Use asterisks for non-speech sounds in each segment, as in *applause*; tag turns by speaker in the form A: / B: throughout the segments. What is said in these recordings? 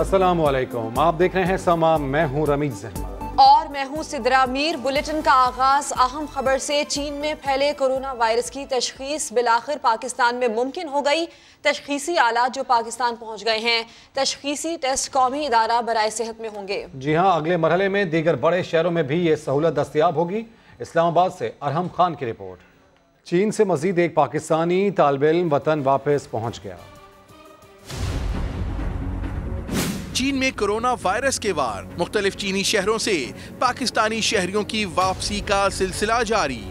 A: السلام علیکم۔ آپ دیکھ رہے ہیں سما میں ہوں رمیز احمد
B: اور میں ہوں صدرہ میر۔ بلٹن کا آغاز اہم خبر سے چین میں پھیلے کرونا وائرس کی تشخیص۔ بلاخر پاکستان میں ممکن ہو گئی۔ تشخیصی آلات جو پاکستان پہنچ گئے ہیں تشخیصی ٹیسٹ قومی ادارہ برائے صحت میں ہوں گے۔
A: جی ہاں اگلے مرحلے میں دیگر بڑے شہروں میں بھی یہ سہولت دستیاب ہوگی۔ اسلام آباد سے ارحم خان کی رپورٹ۔ چین سے مزید ایک پاکستانی طالب علم وطن واپس پہنچ گیا۔
C: چین میں کرونا وائرس کے وار۔ مختلف چینی شہروں سے پاکستانی شہریوں کی واپسی کا سلسلہ جاری۔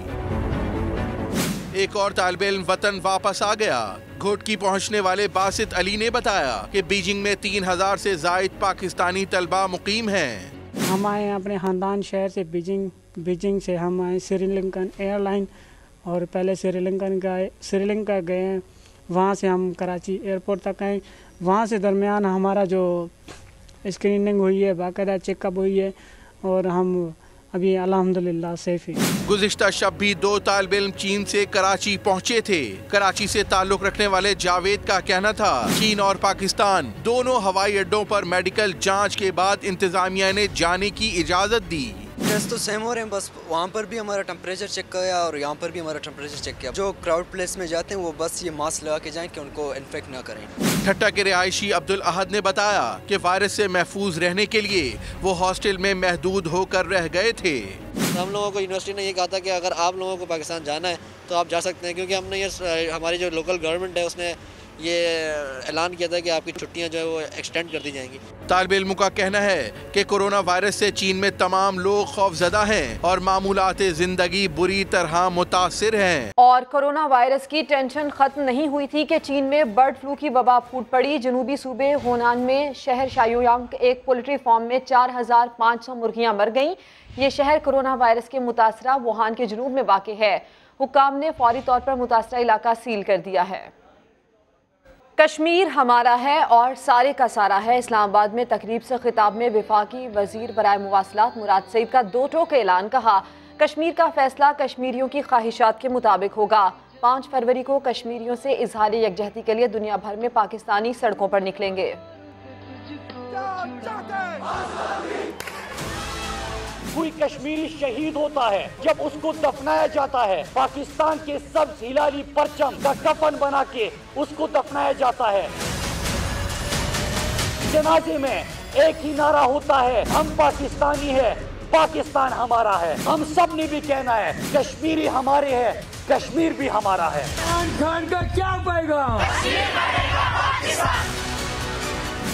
C: ایک اور طالب علم وطن واپس آ گیا۔ گھوٹ کی پہنچنے والے باسط علی نے بتایا کہ بیجنگ میں تین ہزار سے زائد پاکستانی طلبہ مقیم ہیں۔
D: ہم آئے اپنے خاندان شہر سے بیجنگ بیجنگ سے ہم آئے سری لنکن ایئر لائن اور پہلے سری لنکن گئے، سری لنکا گئے۔ ہیں وہاں سے ہم کراچی ایئرپورٹ تک آئے۔ وہاں سے درمیان ہمارا جو اسکریننگ ہوئی ہے، باقاعدہ چیک اپ ہوئی ہے اور ہم ابھی الحمدللہ سیف ہی
C: گزشتہ شب بھی دو طالب علم چین سے کراچی پہنچے تھے۔ کراچی سے تعلق رکھنے والے جاوید کا کہنا تھا، چین اور پاکستان دونوں ہوائی اڈوں پر میڈیکل جانچ کے بعد انتظامیہ نے جانے کی اجازت دی۔
E: ٹیسٹ تو سیم ہو رہے ہیں بس وہاں پر بھی ہمارا ٹمپریچر چیک کیا اور یہاں پر بھی ہمارا ٹمپریچر چیک کیا۔ جو کراؤڈ پلیس میں جاتے ہیں وہ بس یہ ماسک لگا کے جائیں کہ ان کو انفیکٹ نہ کریں۔
C: ٹھٹا کے رہائشی عبد الاحد نے بتایا کہ وائرس سے محفوظ رہنے کے لیے وہ ہاسٹل میں محدود ہو کر رہ گئے تھے۔
F: ہم لوگوں کو یونیورسٹی نے یہ کہا تھا کہ اگر آپ لوگوں کو پاکستان جانا ہے تو آپ جا سکتے ہیں۔ کیونکہ ہم نے یہ ہماری جو لوکل گورنمنٹ ہے اس نے یہ اعلان کیا تھا کہ آپ کی چھٹیاں جو ہے وہ ایکسٹینڈ کر دی جائیں گی۔
C: طالب علموں کا کہنا ہے کہ کرونا وائرس سے چین میں تمام لوگ خوف زدہ ہیں اور معمولات زندگی بری طرح متاثر ہیں۔
B: اور کرونا وائرس کی ٹینشن ختم نہیں ہوئی تھی کہ چین میں برڈ فلو کی وبا پھوٹ پڑی۔ جنوبی صوبے ہونان میں شہر شایویانگ ایک پولٹری فارم میں چار ہزار پانچ سو مرغیاں مر گئیں۔ یہ شہر کرونا وائرس کے متاثرہ ووہان کے جنوب میں واقع ہے۔ حکام نے فوری طور پر متاثرہ علاقہ سیل کر دیا ہے۔ کشمیر ہمارا ہے اور سارے کا سارا ہے۔ اسلام آباد میں تقریب سے خطاب میں وفاقی وزیر برائے مواصلات مراد سعید کا دو ٹوک اعلان کہا۔ کشمیر کا فیصلہ کشمیریوں کی خواہشات کے مطابق ہوگا۔ پانچ فروری کو کشمیریوں سے اظہار یکجہتی کے لیے دنیا بھر میں پاکستانی سڑکوں پر نکلیں گے۔
G: کوئی کشمیری شہید ہوتا ہے جب اس کو دفنایا جاتا ہے۔ پاکستان کے سب ہلالی پرچم کا کفن بنا کے اس کو دفنایا جاتا ہے۔ جنازے میں ایک ہی نعرہ ہوتا ہے ہم پاکستانی ہے پاکستان ہمارا ہے۔ ہم سب نے بھی کہنا ہے کشمیری ہمارے ہے کشمیر بھی ہمارا ہے۔ خان کا کیا پیغام؟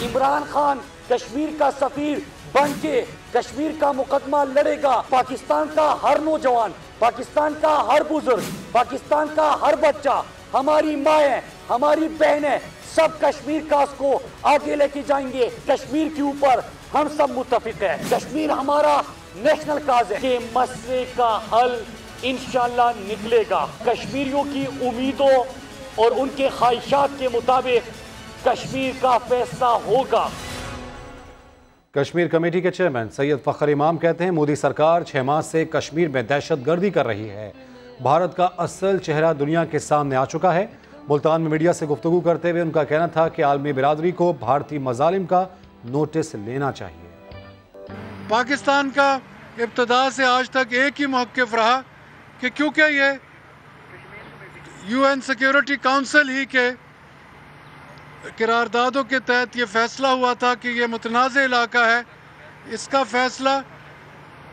G: عمران خان کشمیر کا سفیر بن کے کشمیر کا مقدمہ لڑے گا۔ پاکستان کا ہر نوجوان، پاکستان کا ہر بزرگ، پاکستان کا ہر بچہ، ہماری مائیں ہماری بہنیں سب کشمیر کا اس کو آگے لے کے جائیں گے۔ کشمیر کے اوپر ہم سب متفق ہیں۔ کشمیر ہمارا نیشنل کاز ہے۔ کہ مسئلے کا حل انشاءاللہ نکلے گا۔ کشمیریوں کی امیدوں اور ان کے خواہشات کے مطابق کشمیر کا فیصلہ ہوگا۔
A: کشمیر کمیٹی کے چیئرمین سید فخر امام کہتے ہیں، مودی سرکار چھ ماہ سے کشمیر میں دہشت گردی کر رہی ہے۔ بھارت کا اصل چہرہ دنیا کے سامنے آ چکا ہے۔ ملتان میں میڈیا سے گفتگو کرتے ہوئے ان کا کہنا تھا کہ عالمی برادری کو بھارتی مظالم کا نوٹس لینا چاہیے۔
H: پاکستان کا ابتدا سے آج تک ایک ہی موقف رہا کہ کیونکہ یہ یو این سیکیورٹی کاؤنسل ہی کے قراردادوں کے تحت یہ فیصلہ ہوا تھا کہ یہ متنازع علاقہ ہے۔ اس کا فیصلہ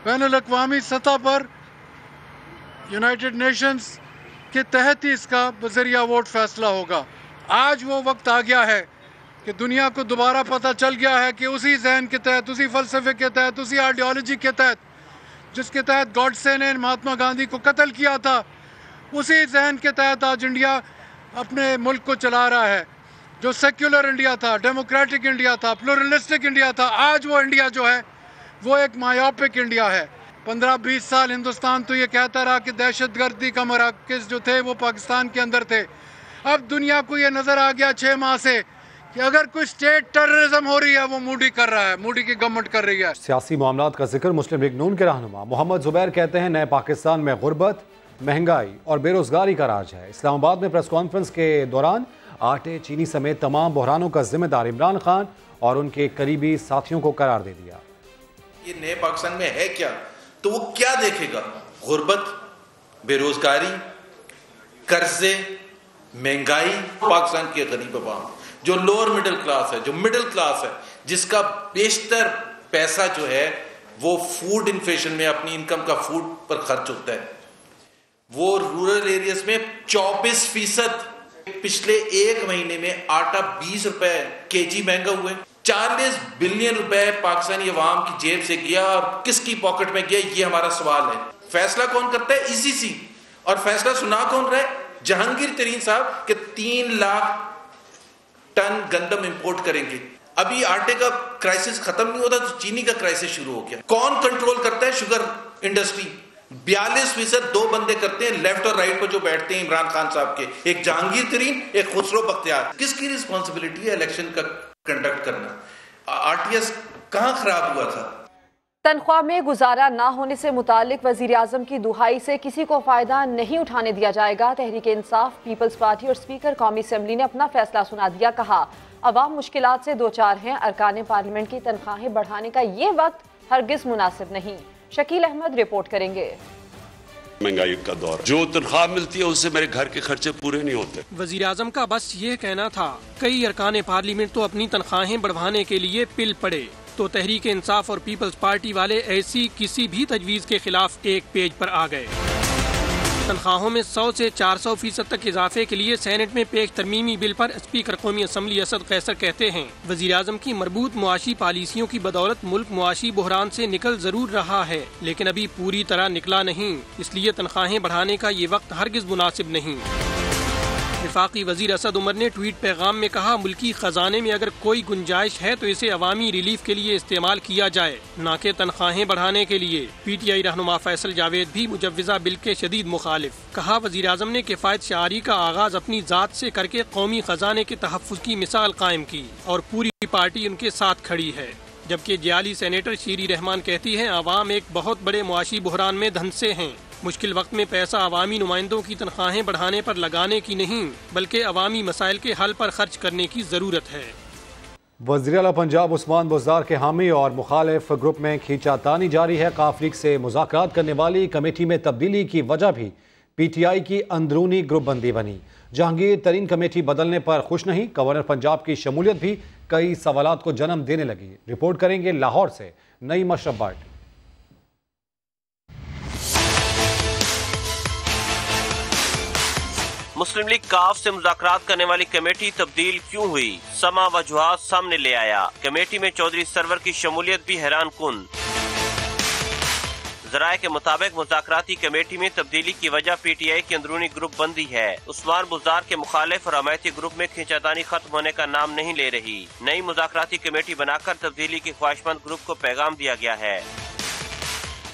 H: بین الاقوامی سطح پر یونائٹڈ نیشنز کے تحت ہی اس کا بذریعہ ووٹ فیصلہ ہوگا۔ آج وہ وقت آ گیا ہے کہ دنیا کو دوبارہ پتہ چل گیا ہے کہ اسی ذہن کے تحت، اسی فلسفے کے تحت، اسی آئیڈیالوجی کے تحت، جس کے تحت گوڈسے نے مہاتما گاندھی کو قتل کیا تھا، اسی ذہن کے تحت آج انڈیا اپنے ملک کو چلا رہا ہے۔ جو سیکولر انڈیا تھا ڈیموکریٹک انڈیا تھا پلورلسٹک انڈیا تھا، آج وہ انڈیا جو ہے، وہ ایک مایوپک انڈیا ہے۔ پندرہ بیس سال ہندوستان تو یہ کہتا رہا کہ دہشت گردی کا مراکز جو تھے، وہ پاکستان کے اندر تھے۔ اب دنیا کو یہ نظر آ گیا چھ ماہ سے کہ اگر کوئی سٹیٹ ٹررزم ہو رہی ہے، وہ موڈی کر رہا ہے، موڈی کی گورنمنٹ کر رہی ہے۔
A: سیاسی معاملات کا ذکر مسلم لیگ نون کے رہنما محمد زبیر کہتے ہیں، نئے پاکستان میں غربت، مہنگائی اور بے روزگاری کا راج ہے۔ اسلام آباد میں پریس کانفرنس کے دوران آٹے چینی سمیت تمام بحرانوں کا ذمہ دار عمران خان اور ان کے قریبی ساتھیوں کو قرار دے دیا۔
I: یہ نئے پاکستان میں ہے کیا؟ تو وہ کیا دیکھے گا؟ غربت، بے روزگاری، قرضے، مہنگائی، پاکستان کے غریب عوام جو لوور مڈل کلاس ہے، جو مڈل کلاس ہے، جس کا بیشتر پیسہ جو ہے، وہ فوڈ انفیشن میں اپنی انکم کا فوڈ پر خرچ ہوتا ہے۔ وہ رورل ایریاز میں چوبیس فیصد پچھلے ایک مہینے میں آٹا بیس روپے کے جی مہنگا ہوئے۔ چالیس بلین روپے پاکستانی عوام کی جیب سے گیا اور کس کی پاکٹ میں گیا یہ ہمارا سوال ہے۔ فیصلہ کون کرتا ہے؟ ای سی سی۔ اور فیصلہ سنا کون رہا ہے؟ جہانگیر ترین صاحب کہ تین لاکھ ٹن گندم امپورٹ کریں گے۔ ابھی آٹے کا کرائسس ختم نہیں ہوتا تو چینی کا کرائسس شروع ہو گیا۔ کون کنٹرول کرتا ہے شوگر انڈسٹری؟ بیالیس فیصد دو بندے کرتے ہیں لیفٹ اور رائٹ پر جو بیٹھتے ہیں عمران خان صاحب کے۔ ایک جہانگیر ترین، ایک خسرو بختیار۔ کس کی ریسپانسبلٹی ہے الیکشن کا کنڈکٹ کرنا؟ آر ٹی ایس کہاں خراب ہوا تھا؟
B: تنخواہ میں گزارا نہ ہونے سے متعلق وزیر اعظم کی دہائی سے کسی کو فائدہ نہیں اٹھانے دیا جائے گا۔ تحریک انصاف، پیپلز پارٹی اور سپیکر قومی اسمبلی نے اپنا فیصلہ سنا دیا، کہا، عوام مشکلات سے دو چار ہیں، ارکان پارلیمنٹ کی تنخواہیں بڑھانے کا یہ وقت ہرگز مناسب نہیں۔ شکیل احمد رپورٹ کریں گے۔
J: مہنگائی کا دور۔ جو تنخواہ ملتی ہے اس سے میرے گھر کے خرچے پورے نہیں ہوتے۔
K: وزیر اعظم کا بس یہ کہنا تھا کئی ارکان پارلیمنٹ تو اپنی تنخواہیں بڑھوانے کے لیے پل پڑے۔ تو تحریک انصاف اور پیپلز پارٹی والے ایسی کسی بھی تجویز کے خلاف ایک پیج پر آ گئے۔ تنخواہوں میں سو سے چار سو فیصد تک اضافے کے لیے سینٹ میں پیش ترمیمی بل پر اسپیکر قومی اسمبلی اسد قیصر کہتے ہیں۔ وزیر اعظم کی مربوط معاشی پالیسیوں کی بدولت ملک معاشی بحران سے نکل ضرور رہا ہے، لیکن ابھی پوری طرح نکلا نہیں۔ اس لیے تنخواہیں بڑھانے کا یہ وقت ہرگز مناسب نہیں۔ وفاقی وزیر اسد عمر نے ٹویٹ پیغام میں کہا، ملکی خزانے میں اگر کوئی گنجائش ہے تو اسے عوامی ریلیف کے لیے استعمال کیا جائے، نہ کہ تنخواہیں بڑھانے کے لیے۔ پی ٹی آئی رہنما فیصل جاوید بھی مجوزہ بل کے شدید مخالف۔ کہا وزیر اعظم نے کفایت شعاری کا آغاز اپنی ذات سے کر کے قومی خزانے کے تحفظ کی مثال قائم کی اور پوری پارٹی ان کے ساتھ کھڑی ہے۔ جبکہ جیالی سینیٹر شیری رحمان کہتی ہیں، عوام ایک بہت بڑے معاشی بحران میں دھنسے ہیں۔ مشکل وقت میں پیسہ عوامی نمائندوں کی تنخواہیں بڑھانے پر لگانے کی نہیں، بلکہ عوامی مسائل کے حل پر خرچ کرنے کی ضرورت ہے۔
A: وزیر اعلیٰ پنجاب عثمان بزدار کے حامی اور مخالف گروپ میں کھینچا تانی جاری ہے۔ کافلیگ سے مذاکرات کرنے والی کمیٹی میں تبدیلی کی وجہ بھی پی ٹی آئی کی اندرونی گروپ بندی بنی۔ جہانگیر ترین کمیٹی بدلنے پر خوش نہیں، گورنر پنجاب کی شمولیت بھی کئی سوالات کو جنم دینے لگی۔ رپورٹ کریں گے لاہور سے نئی مشرف بارٹی
L: مسلم لیگ کاف سے مذاکرات کرنے والی کمیٹی تبدیل کیوں ہوئی؟ سما وجوہات سامنے لے آیا۔ کمیٹی میں چودھری سرور کی شمولیت بھی حیران کن۔ ذرائع کے مطابق مذاکراتی کمیٹی میں تبدیلی کی وجہ پی ٹی آئی کی اندرونی گروپ بندی ہے۔ عثمان بزدار کے مخالف اور امایتی گروپ میں کھینچاتانی ختم ہونے کا نام نہیں لے رہی۔ نئی مذاکراتی کمیٹی بنا کر تبدیلی کی خواہش مند گروپ کو پیغام دیا گیا ہے۔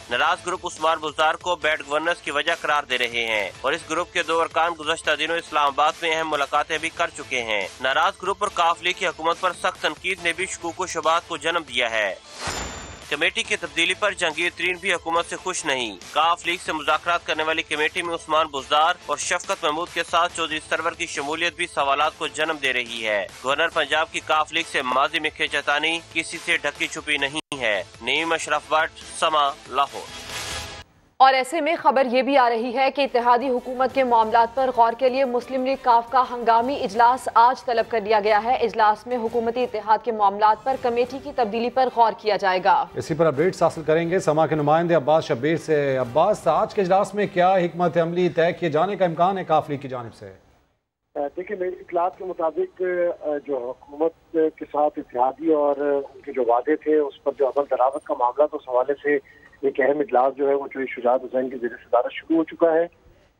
L: ناراض گروپ عثمان بزدار کو بیڈ گورننس کی وجہ قرار دے رہے ہیں اور اس گروپ کے دو ارکان گزشتہ دنوں اسلام آباد میں اہم ملاقاتیں بھی کر چکے ہیں۔ ناراض گروپ اور کافلی کی حکومت پر سخت تنقید نے بھی شکوک و شبات کو جنم دیا ہے۔ کمیٹی کی تبدیلی پر جہانگیر ترین بھی حکومت سے خوش نہیں۔ کاف لیگ سے مذاکرات کرنے والی کمیٹی میں عثمان بزدار اور شفقت محمود کے ساتھ چودھری سرور کی شمولیت بھی سوالات کو جنم دے رہی ہے۔ گورنر پنجاب کی کاف لیگ سے ماضی میں کھینچتانی کسی سے ڈھکی چھپی نہیں ہے۔ نیم اشرف بٹ، سما، لاہور۔
B: اور ایسے میں خبر یہ بھی آ رہی ہے کہ اتحادی حکومت کے معاملات پر غور کے لیے مسلم لیگ کاف کا ہنگامی اجلاس آج طلب کر لیا گیا ہے۔ اجلاس میں حکومتی اتحاد کے معاملات پر کمیٹی کی تبدیلی پر غور کیا جائے گا۔
A: اسی پر اپڈیٹس حاصل کریں گے سما کے نمائندے عباس شبیر سے۔ عباس، آج کے اجلاس میں کیا حکمت عملی طے کیے جانے کا امکان ہے کاف لیگ کی جانب سے؟
M: دیکھیں میری اطلاعات کے مطابق جو حکومت کے ساتھ اتحادی اور ان کے جو وعدے تھے، اس پر جو عمل دراوت کا معاملہ، تو اس حوالے سے ایک اہم اجلاس جو ہے، وہ چوہی شجاعت حسین کے زیر صدارت شروع ہو چکا ہے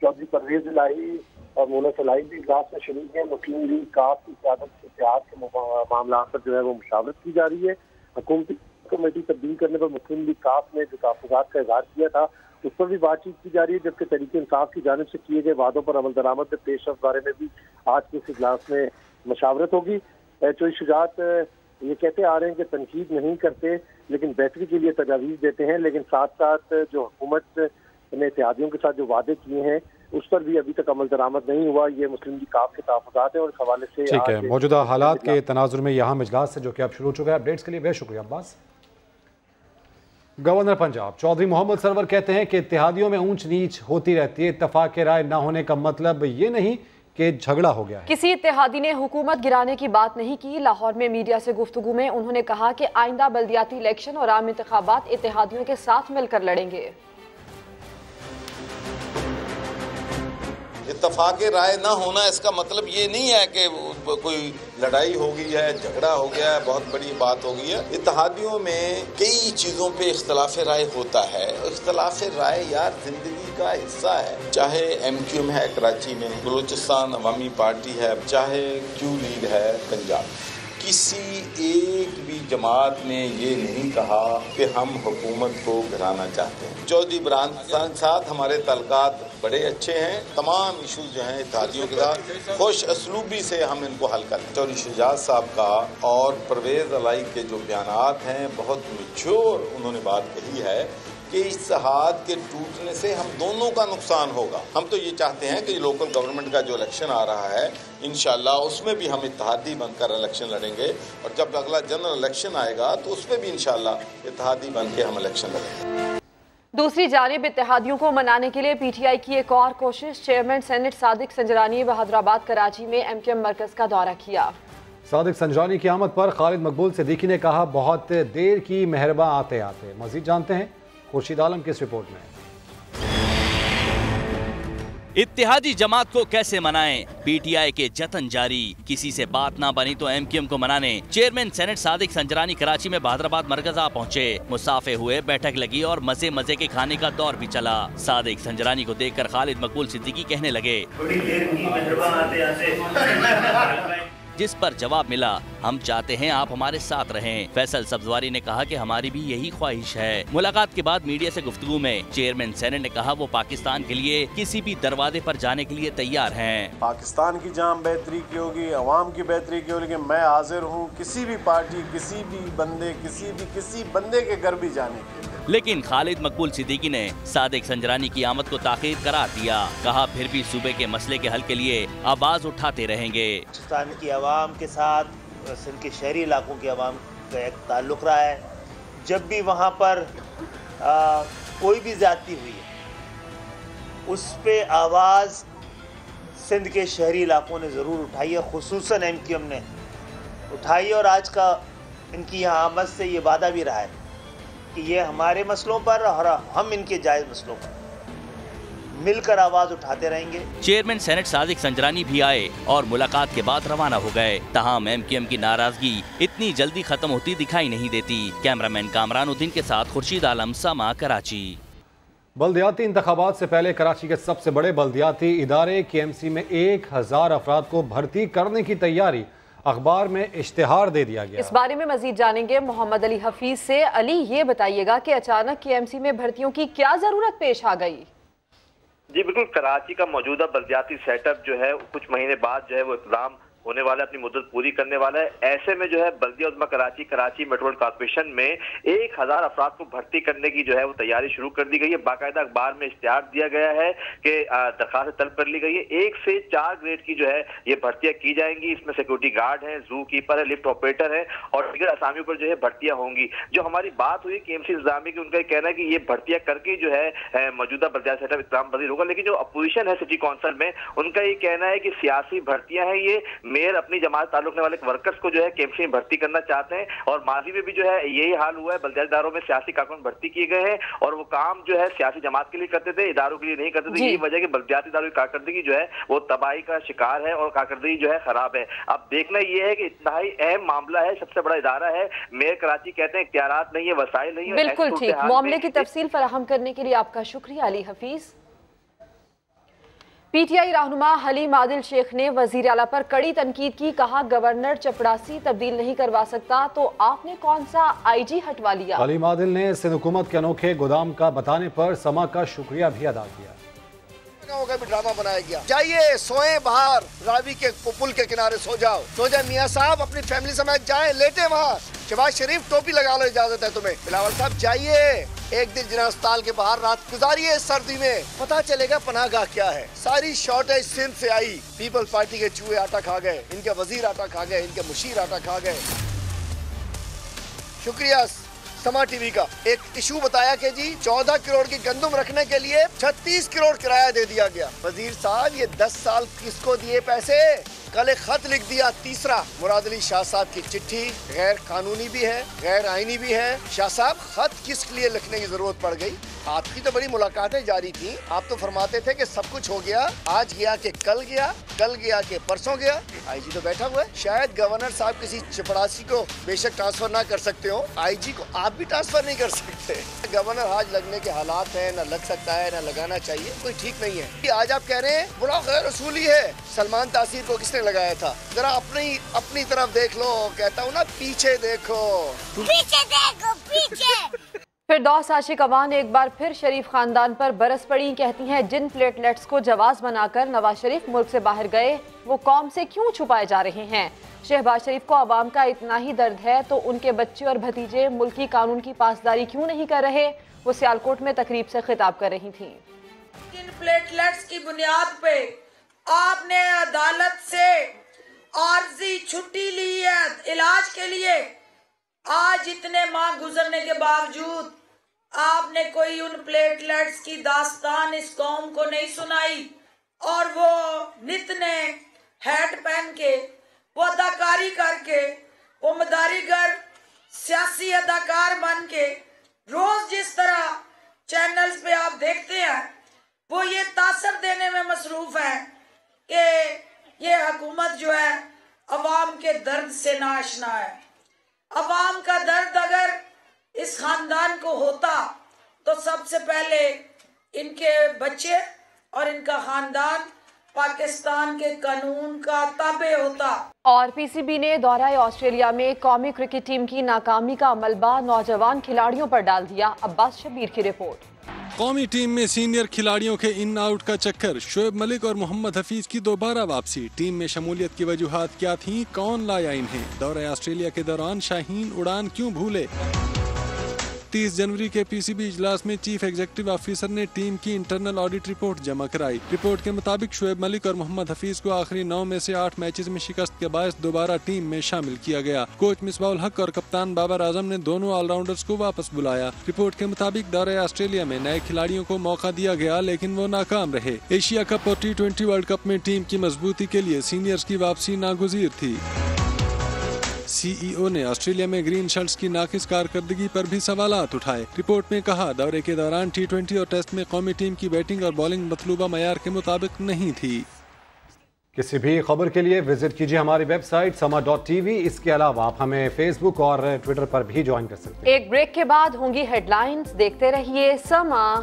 M: چودھری پرویز الہی اور مولا صلاحی بھی اجلاس میں شریک ہیں مسلم لیگ کاف کی قیادت اتحاد کے معاملات پر جو ہے، وہ مشاورت کی جا رہی ہے۔ حکومتی کمیٹی تبدیل کرنے پر مسلم لیگ کاف نے جو تحفظات کا اظہار کیا تھا اس پر بھی بات چیت کی جا رہی ہے جبکہ طریقے انصاف کی جانب سے کیے گئے وعدوں پر عمل درآمد پیش رفت بارے میں بھی آج کے اس اجلاس میں مشاورت ہوگی۔ چوہی شجاعت یہ کہتے آ رہے ہیں کہ تنقید نہیں کرتے لیکن بہتری کے لیے تجاویز دیتے ہیں لیکن ساتھ ساتھ جو حکومت نے اتحادیوں کے ساتھ جو وعدے کیے ہیں اس پر بھی ابھی تک عمل درآمد نہیں ہوا۔ یہ مسلم لیگ کاف کے تحفظات ہیں اور اس حوالے سے
A: ٹھیک ہے موجودہ حالات کے تناظر میں یہاں اجلاس ہے جو کہ اب شروع ہو چکا ہے۔ اپڈیٹس کے لیے بے شکریہ عباس۔ گورنر پنجاب چودھری محمد سرور کہتے ہیں کہ اتحادیوں میں اونچ نیچ ہوتی رہتی ہے اتفاق رائے نہ ہونے کا مطلب یہ نہیں کہ جھگڑا ہو گیا ہے۔
B: کسی اتحادی نے حکومت گرانے کی بات نہیں کی لاہور میں میڈیا سے گفتگو میں انہوں نے کہا کہ آئندہ بلدیاتی الیکشن اور عام انتخابات اتحادیوں کے ساتھ مل کر لڑیں گے۔
N: اتفاق رائے نہ ہونا اس کا مطلب یہ نہیں ہے کہ کوئی لڑائی ہو گئی ہے، جھگڑا ہو گیا ہے، بہت بڑی بات ہو گئی ہے۔ اتحادیوں میں کئی چیزوں پہ اختلاف رائے ہوتا ہے۔ اختلاف رائے یار زندگی کا حصہ ہے۔ چاہے ایم کیو میں ہے، کراچی میں، بلوچستان، عوامی پارٹی ہے، چاہے کیو لیگ ہے، پنجاب۔ کسی ایک بھی جماعت نے یہ نہیں کہا کہ ہم حکومت کو گھرانا چاہتے ہیں۔ چودھری بران ساتھ ہمارے تعلقات بڑے اچھے ہیں۔ تمام ایشوز جو ہیں اتحادیوں کے ساتھ خوش اسلوبی سے ہم ان کو حل کریں چودھری شجاز صاحب کا اور پرویز علائی کے جو بیانات ہیں بہت میچور انہوں نے بات کہی ہے۔ کہ اتحاد کے ٹوٹنے سے ہم دونوں کا نقصان ہوگا۔ ہم تو یہ چاہتے ہیں کہ لوکل گورنمنٹ کا جو الیکشن آ رہا ہے انشاءاللہ اس میں بھی ہم اتحادی بن کر الیکشن لڑیں گے۔ اور جب اگلا جنرل الیکشن آئے گا تو اس میں بھی انشاءاللہ اتحادی بن کے ہم الیکشن لڑیں گے۔
B: دوسری جانب اتحادیوں کو منانے کے لیے پی ٹی آئی کی ایک اور کوشش چیئرمین سینٹ صادق سنجرانی بہادرآباد کراچی میں ایم کیو ایم مرکز کا دورہ کیا۔
A: صادق سنجرانی کی آمد پر خالد مقبول صدیقی نے کہا بہت دیر کی مہرباں آتے آتے۔ مزید جانتے ہیں۔ خورشید عالم کی اس رپورٹ میں
O: اتحادی جماعت کو کیسے منائیں؟ پی ٹی آئی کے جتن جاری کسی سے بات نہ بنی تو ایم کیو ایم کو منانے۔ چیئرمین سینٹ صادق سنجرانی کراچی میں بہادرآباد مرکز آ پہنچے۔ مسافے ہوئے بیٹھک لگی اور مزے مزے کے کھانے کا دور بھی چلا۔ صادق سنجرانی کو دیکھ کر خالد مقبول صدیقی کہنے لگے۔ *laughs* جس پر جواب ملا، ہم چاہتے ہیں آپ ہمارے ساتھ رہیں۔ فیصل سبزواری نے کہا کہ ہماری بھی یہی خواہش ہے۔ ملاقات کے بعد میڈیا سے گفتگو میں چیئرمین سینٹ نے کہا وہ پاکستان کے لیے کسی بھی دروازے پر جانے کے لیے تیار ہیں۔
P: پاکستان کی جام بہتری کی ہوگی، عوام کی بہتری کی ہوگی میں حاضر ہوں کسی بھی پارٹی، کسی بھی بندے، کسی بھی، کسی بندے کے گھر بھی جانے کے لیے۔
O: لیکن خالد مقبول صدیقی نے صادق سنجرانی کی آمد کو تاخیر قرار دیا۔ کہا، پھر بھی صوبے کے مسئلے کے حل کے لیے آواز اٹھاتے رہیں گے۔
Q: پاکستان کی عوام کے ساتھ سندھ کے شہری علاقوں کی عوام کا ایک تعلق رہا ہے۔ جب بھی وہاں پر کوئی بھی زیادتی ہوئی ہے، اس پہ آواز سندھ کے شہری علاقوں نے ضرور اٹھائی ہے۔ خصوصاً ایم کیو ایم نے اٹھائی اور آج کا ان کی یہاں آمد سے یہ وعدہ بھی رہا ہے۔ کہ یہ ہمارے مسئلوں پر اور ہم ان کے جائز مسئلوں پر مل کر آواز اٹھاتے رہیں گے۔
O: چیئرمین سینٹ صادق سنجرانی بھی آئے اور ملاقات کے بعد روانہ ہو گئے۔ تاہم ایم کیو ایم کی ناراضگی اتنی جلدی ختم ہوتی دکھائی نہیں دیتی۔ کیمرامین کامران الدین کے ساتھ خورشید عالم سما کراچی۔
A: بلدیاتی انتخابات سے پہلے کراچی کے سب سے بڑے بلدیاتی ادارے کے ایم سی میں ایک ہزار افراد کو بھرتی کرنے کی تیاری اخبار میں اشتہار دے دیا گیا۔
B: اس بارے میں مزید جانیں گے محمد علی حفیظ سے۔ علی یہ بتائیے گا کہ اچانک کے ایم سی میں بھرتیوں کی کیا ضرورت پیش آ گئی؟
R: جی بالکل کراچی کا موجودہ بلدیاتی سیٹ اپ جو ہے کچھ مہینے بعد جو ہے وہ اقدام ہونے والا ہے، اپنی مدت پوری کرنے والا ہے۔ ایسے میں جو ہے بلدیہ عظمہ کراچی کراچی میٹرول کارپوریشن میں ایک ہزار افراد کو بھرتی کرنے کی جو ہے، وہ تیاری شروع کر دی گئی ہے۔ باقاعدہ اخبار میں اشتہار دیا گیا ہے کہ درخواست طلب کر لی گئی ہے۔ ایک سے چار گریڈ کی جو ہے، یہ بھرتیاں کی جائیں گی۔ اس میں سیکورٹی گارڈ ہیں، زو کیپر ہے لفٹ آپریٹر ہے اور دیگر اسامیوں پر جو ہے، بھرتیاں ہوں گی۔ جو ہماری بات ہوئی کہ ایم سی انتظامیہ کی، ان کا یہ کہنا ہے کہ یہ بھرتیاں کر کے جو ہے موجودہ بلدیاتی سیٹ اپ اقدام پذیر ہوگا۔ لیکن جو اپوزیشن ہے، سٹی کونسل میں، ان کا یہ کہنا ہے کہ سیاسی بھرتیاں ہیں یہ۔ میئر اپنی جماعت تعلق والے ورکرز کو جو ہے کیمپس میں بھرتی کرنا چاہتے ہیں اور ماضی میں بھی جو ہے یہی حال ہوا ہے بلدیاتی اداروں میں سیاسی کارکن بھرتی کیے گئے ہیں اور وہ کام جو ہے سیاسی جماعت کے لیے کرتے تھے اداروں کے لیے نہیں کرتے تھے یہی وجہ کہ بلدیاتی اداروں کی کارکردگی جو ہے وہ تباہی کا شکار ہے اور کارکردگی جو ہے خراب ہے۔ اب دیکھنا یہ ہے کہ انتہائی اہم معاملہ ہے سب سے بڑا ادارہ ہے میئر کراچی کہتے ہیں اختیارات نہیں ہے وسائل نہیں ہے
B: بالکل ٹھیک۔ معاملے کی تفصیل فراہم کرنے کے لیے آپ کا شکریہ علی حفیظ۔ پی ٹی آئی رہنما حلیم عادل شیخ نے وزیر اعلیٰ پر کڑی تنقید کی کہا گورنر چپڑاسی تبدیل نہیں کروا سکتا تو آپ نے کون سا آئی جی ہٹوا لیا؟
A: حلیم عادل نے سندھ حکومت کے انوکھے گودام کا بتانے پر سما کا شکریہ بھی ادا کیا۔
S: ڈرامہ بنایا گیا۔ جائیے سوئیں باہر راوی کے پل کے کنارے سو جاؤ۔ سو جائے میاں صاحب اپنی فیملی سمیت جائیں لیٹے وہاں۔ شباز شریف ٹوپی لگا لو اجازت ہے تمہیں۔ بلاول صاحب جائیے۔ ایک دن جناح اسپتال کے باہر رات گزاری سردی میں۔ پتا چلے گا پناہ گاہ کیا ہے۔ ساری شارٹیج سندھ سے آئی۔ پیپل پارٹی کے چوہے آٹا کھا گئے۔ ان کے وزیر آٹا کھا گئے۔ ان کے مشیر آٹا کھا گئے۔ شکریہ سما ٹی وی کا۔ ایک ایشو بتایا کہ جی چودہ کروڑ کی گندم رکھنے کے لیے چھتیس کروڑ کرایہ دے دیا گیا۔ وزیر صاحب، یہ دس سال کس کو دیے پیسے؟ کل ایک خط لکھ دیا، تیسرا مراد علی شاہ صاحب کی چٹھی، غیر قانونی بھی ہے، غیر آئینی بھی ہے۔ شاہ صاحب، خط کس لیے لکھنے کی ضرورت پڑ گئی؟ آپ کی تو بڑی ملاقاتیں جاری تھیں۔ آپ تو فرماتے تھے کہ سب کچھ ہو گیا، آج گیا کہ کل گیا کل گیا کہ پرسوں گیا۔ آئی جی تو بیٹھا ہوا ہے۔ شاید گورنر صاحب کسی چپڑاسی کو بے شک ٹرانسفر نہ کر سکتے ہو آئی جی کو آپ بھی ٹرانسفر نہیں کر سکتے۔ گورنر آج لگنے کے حالات ہیں، نہ لگ سکتا ہے، نہ لگانا چاہیے، کوئی ٹھیک نہیں ہے۔ آج آپ کہہ رہے ہیں بڑا غیر اصولی ہے۔ سلمان تاثیر کو کس نے لگایا تھا۔ ذرا اپنی اپنی طرف دیکھ لو کہتا ہوں نا پیچھے دیکھو۔
T: پیچھے دیکھو پیچھے۔
B: پھر دوس عاشق اوان ایک بار پھر شریف خاندان پر برس پڑی۔ کہتی ہیں جن پلیٹلیٹس کو جواز بنا کر نواز شریف ملک سے باہر گئے وہ قوم سے کیوں چھپائے جا رہے ہیں؟ شہباز شریف کو عوام کا اتنا ہی درد ہے تو ان کے بچے اور بھتیجے ملکی قانون کی پاسداری کیوں نہیں کر رہے؟ وہ سیالکوٹ میں تقریب سے خطاب کر رہی تھیں۔
T: ان پلیٹلیٹس کی بنیاد پہ آپ نے عدالت سے عارضی چھٹی لی ہے علاج کے لیے۔ آج اتنے ماہ گزرنے کے باوجود آپ نے کوئی ان پلیٹلیٹس کی داستان اس قوم کو نہیں سنائی۔ اور وہ نت نے ہیٹ پہن کے، وہ اداکاری کر کے، وہ مداری گر سیاسی اداکار بن کے روز جس طرح چینلز پہ آپ دیکھتے ہیں، وہ یہ تاثر دینے میں مصروف ہے کہ یہ حکومت جو ہے عوام کے درد سے ناشنا ہے۔ عوام کا درد اگر اس خاندان کو ہوتا تو سب سے پہلے ان کے بچے اور ان کا خاندان پاکستان کے قانون کا تابع ہوتا۔
B: اور پی سی بی نے دورہ آسٹریلیا میں قومی کرکٹ ٹیم کی ناکامی کا ملبہ نوجوان کھلاڑیوں پر ڈال دیا۔ عباس شبیر کی رپورٹ۔
U: قومی ٹیم میں سینئر کھلاڑیوں کے ان آؤٹ کا چکر۔ شعیب ملک اور محمد حفیظ کی دوبارہ واپسی۔ ٹیم میں شمولیت کی وجوہات کیا تھیں؟ کون لایا انہیں؟ دورہ آسٹریلیا کے دوران شاہین اڑان کیوں بھولے؟ تیس جنوری کے پی سی بی اجلاس میں چیف ایگزیکٹو آفیسر نے ٹیم کی انٹرنل آڈیٹ رپورٹ جمع کرائی۔ رپورٹ کے مطابق شعیب ملک اور محمد حفیظ کو آخری نو میں سے آٹھ میچز میں شکست کے باعث دوبارہ ٹیم میں شامل کیا گیا۔ کوچ مصباح الحق اور کپتان بابر اعظم نے دونوں آل راؤنڈرز کو واپس بلایا۔ رپورٹ کے مطابق دورہ آسٹریلیا میں نئے کھلاڑیوں کو موقع دیا گیا، لیکن وہ ناکام رہے۔ ایشیا کپ اور ٹی ٹوینٹی ورلڈ کپ میں ٹیم کی مضبوطی کے لیے سینئرز کی واپسی ناگزیر تھی۔ سی ای او نے آسٹریلیا میں گرین شرٹس کی ناقص کارکردگی پر بھی سوالات اٹھائے۔ رپورٹ میں کہا دورے کے دوران ٹی ٹوینٹی اور ٹیسٹ میں قومی ٹیم کی بیٹنگ اور بالنگ مطلوبہ معیار کے مطابق نہیں تھی۔
A: کسی بھی خبر کے لیے وزٹ کیجیے ہماری website Samaa dot T V. اس کے علاوہ آپ ہمیں فیس بک اور ٹویٹر پر بھی جوائن کر سکتے ہیں۔
B: ایک بریک کے بعد ہوں گی ہیڈ لائنز دیکھتے رہیے سما۔